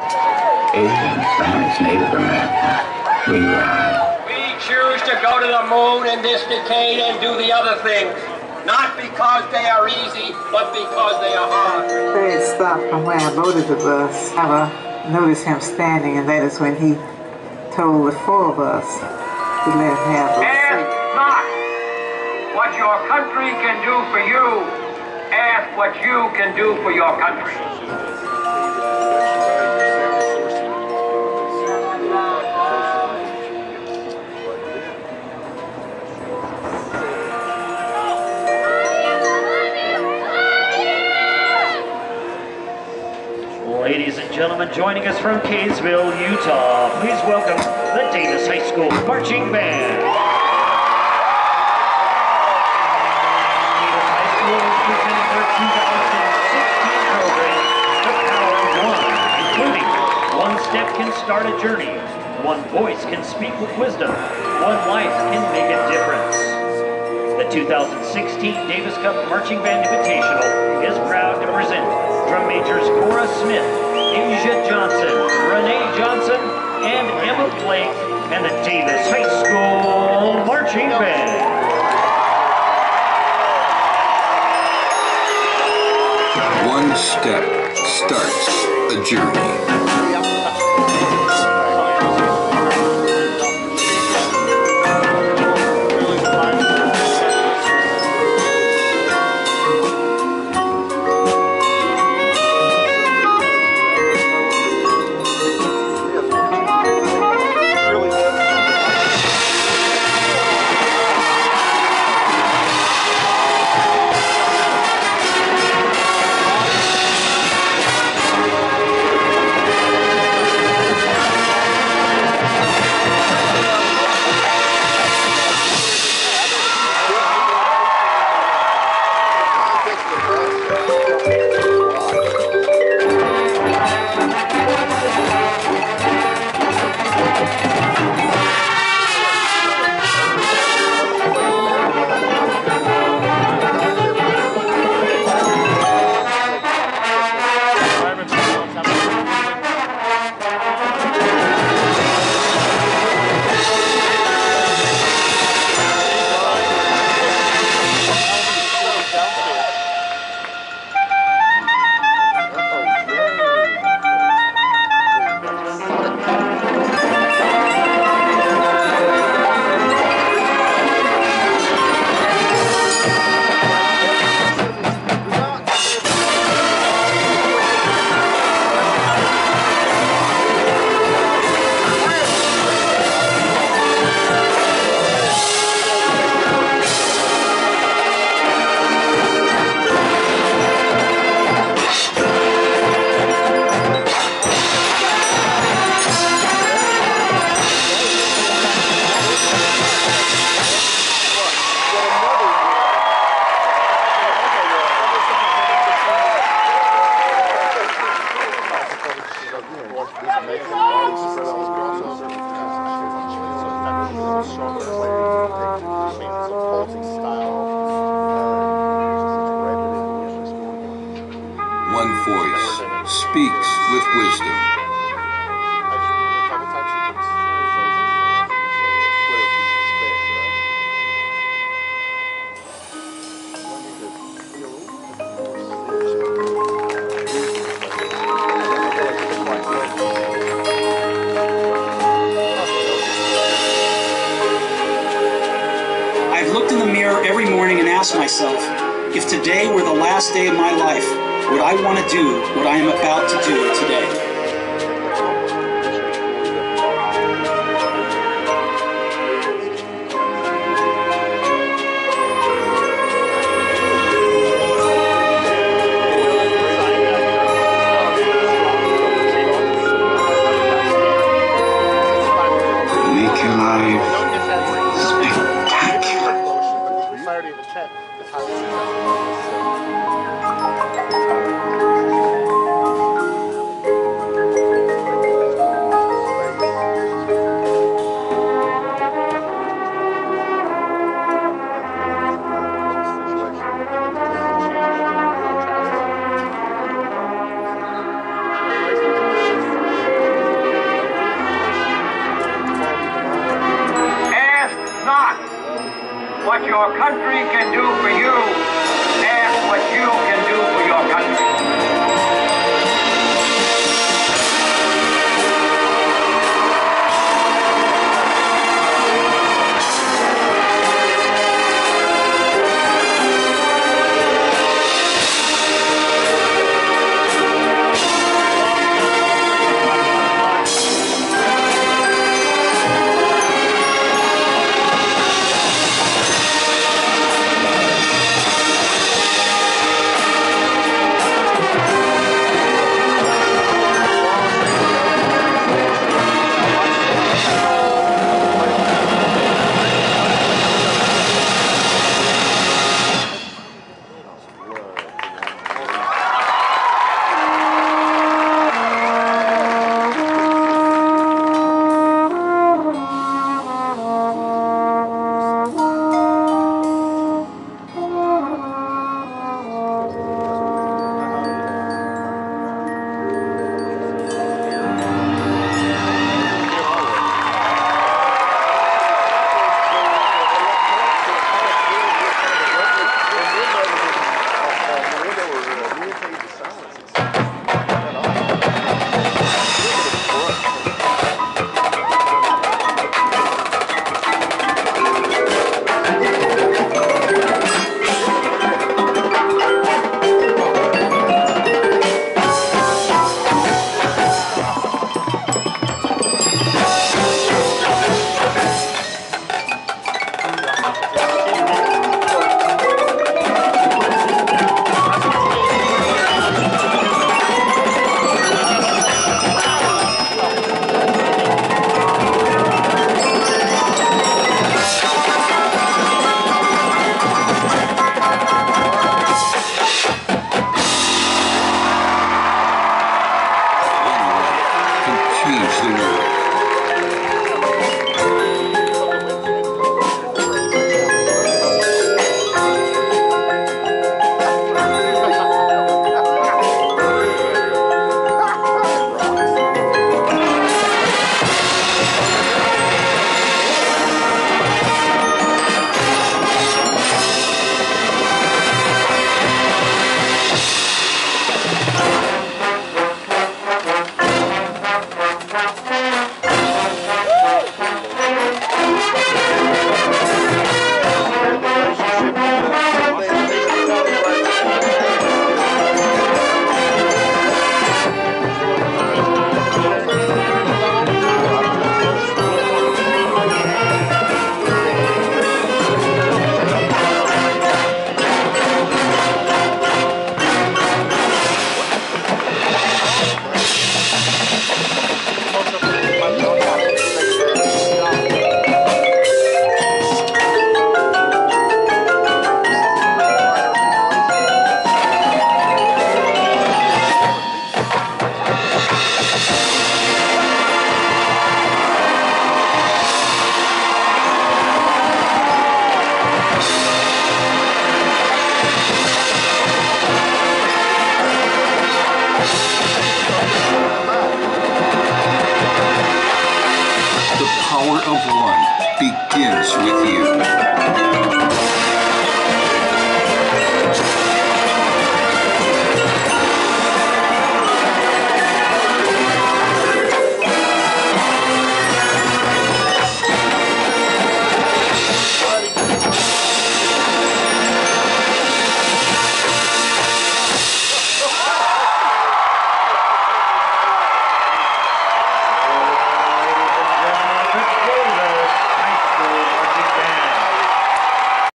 Asians, Spanish, Native Americans, we ride. We choose to go to the moon in this decade and do the other things. Not because they are easy, but because they are hard. Fred stopped from where I boarded the bus. I noticed him standing, and that is when he told the four of us to let him have a Ask seat. not what your country can do for you. Ask what you can do for your country. Gentlemen, joining us from Kaysville, Utah, please welcome the Davis High School Marching Band. Davis High School is presenting their 2016 program, The Power of One, including One Step Can Start a Journey, One Voice Can Speak with Wisdom, One Life Can Make a Difference. The 2016 Davis Cup Marching Band Invitational is proud to present drum majors Cora Smith, Asia Johnson, Renee Johnson, and Emma Blake, and the Davis High School Marching Band. One step starts a journey. One voice speaks with wisdom. I've looked in the mirror every morning and asked myself, if today were the last day of my life, would I want to do what I am about to do today? Your country can do for you, The power of one begins with you.